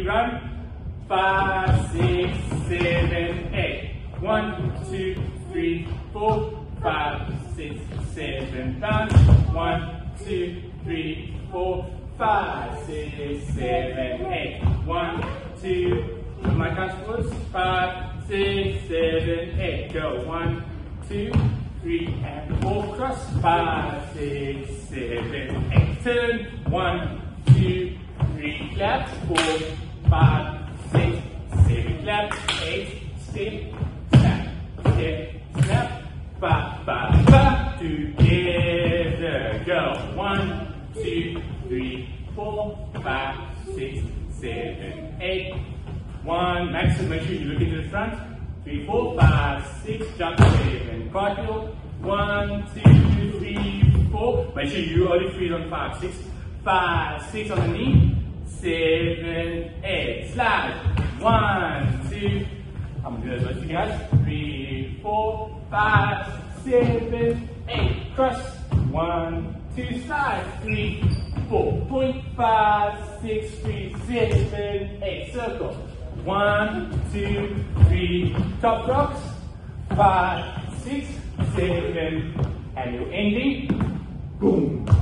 three, run. Five, six, seven, eight. One, two, three, four, five, six, seven, run. One, two, three, four, five, six, seven, eight. One, two, my count was five, six, seven, eight. Go. One, two, three, and four. Cross. Five, six, seven, eight. Turn. One, two, three. Clap. Four, five, six, seven. Clap. Eight. Go. One, two, three, four, five, six, seven, eight. One, maximum, make sure you look into the front. Three, four, five, six, jump, seven. Cartwheel. One, two, three, four. Make sure you only freeze on five, six, five, six on the knee. Seven, eight. Slide. One, two. I'm gonna do this with you guys. Three, four, five, seven, eight. Cross. One, two, slide. Three, four. Point five, six, three, seven, eight. Circle. One, two, three. Top rocks. Five, six, seven, and your ending. Boom.